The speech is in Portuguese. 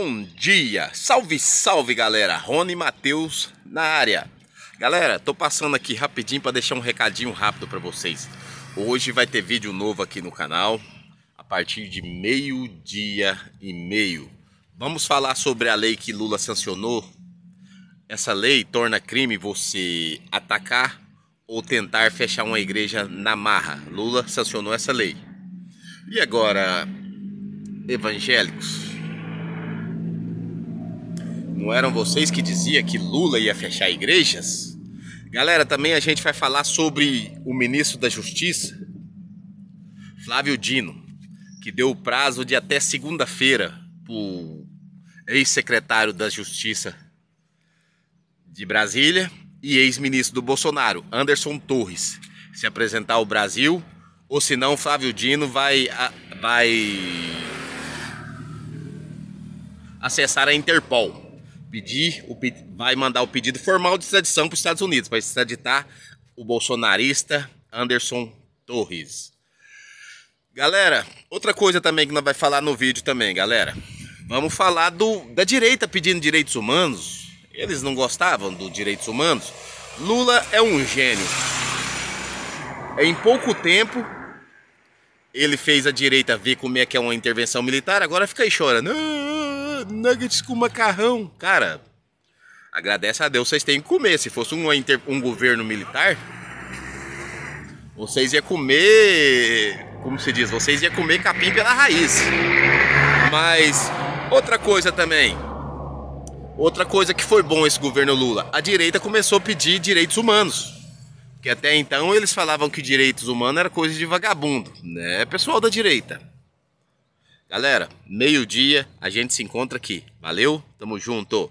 Bom dia, salve, salve galera, Rony Matheus na área. Galera, tô passando aqui rapidinho para deixar um recadinho rápido para vocês. Hoje vai ter vídeo novo aqui no canal, a partir de meio dia e meio. Vamos falar sobre a lei que Lula sancionou. Essa lei torna crime você atacar ou tentar fechar uma igreja na marra. Lula sancionou essa lei. E agora, evangélicos, não eram vocês que diziam que Lula ia fechar igrejas? Galera, também a gente vai falar sobre o ministro da Justiça, Flávio Dino, que deu o prazo de até segunda-feira para o ex-secretário da Justiça de Brasília e ex-ministro do Bolsonaro, Anderson Torres, se apresentar ao Brasil, ou senão Flávio Dino vai, vai acessar a Interpol pedir, o, vai mandar o pedido formal de extradição para os Estados Unidos, para extraditar o bolsonarista Anderson Torres. Galera, outra coisa também que nós vai falar no vídeo também, galera. Vamos falar do, da direita pedindo direitos humanos. Eles não gostavam dos direitos humanos. Lula é um gênio. Em pouco tempo, ele fez a direita ver como é que é uma intervenção militar, agora fica aí chorando. Nuggets com macarrão. Cara, agradece a Deus, vocês têm que comer. Se fosse um, um governo militar, vocês iam comer. Como se diz? Vocês iam comer capim pela raiz. Mas, outra coisa também. Outra coisa que foi bom esse governo Lula: a direita começou a pedir direitos humanos. Que até então eles falavam que direitos humanos era coisa de vagabundo, né? Pessoal da direita. Galera, meio-dia a gente se encontra aqui. Valeu, tamo junto.